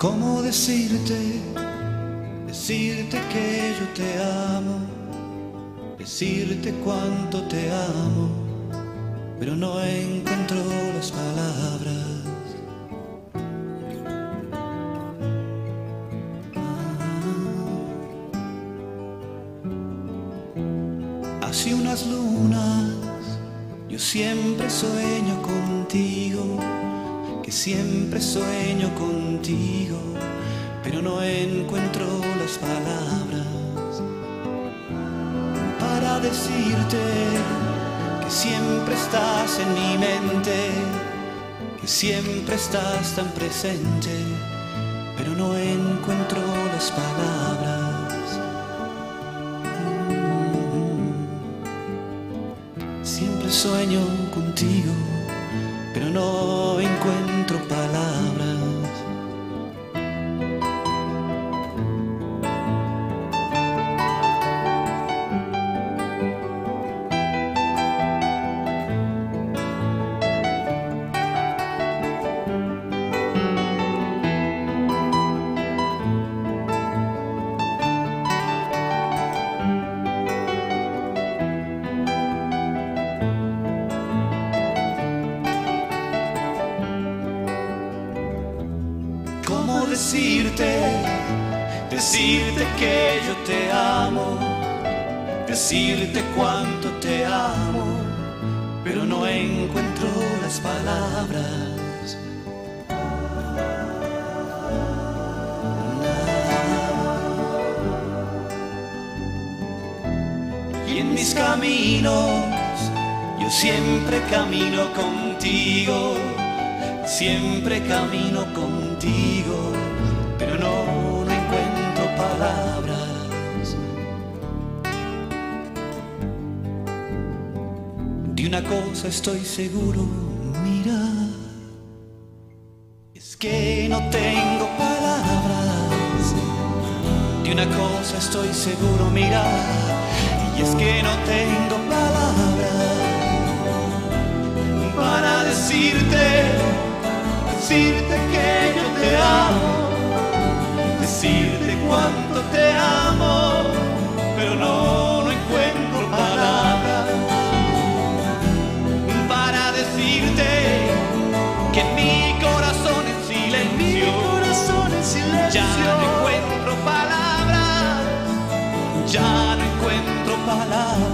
¿Cómo decirte, decirte que yo te amo, decirte cuánto te amo, pero no encuentro las palabras? Hace unas lunas yo siempre sueño contigo, que siempre sueño contigo, pero no encuentro las palabras para decirte que siempre estás en mi mente, que siempre estás tan presente, pero no encuentro las palabras. Siempre sueño contigo, pero no ¿Cómo decirte, decirte que yo te amo, decirte cuánto te amo, pero no encuentro las palabras? Y en mis caminos yo siempre camino contigo, siempre camino contigo, pero no, no encuentro palabras. De una cosa estoy seguro, mira, es que no tengo palabras. De una cosa estoy seguro, mira, y es que no tengo palabras bahala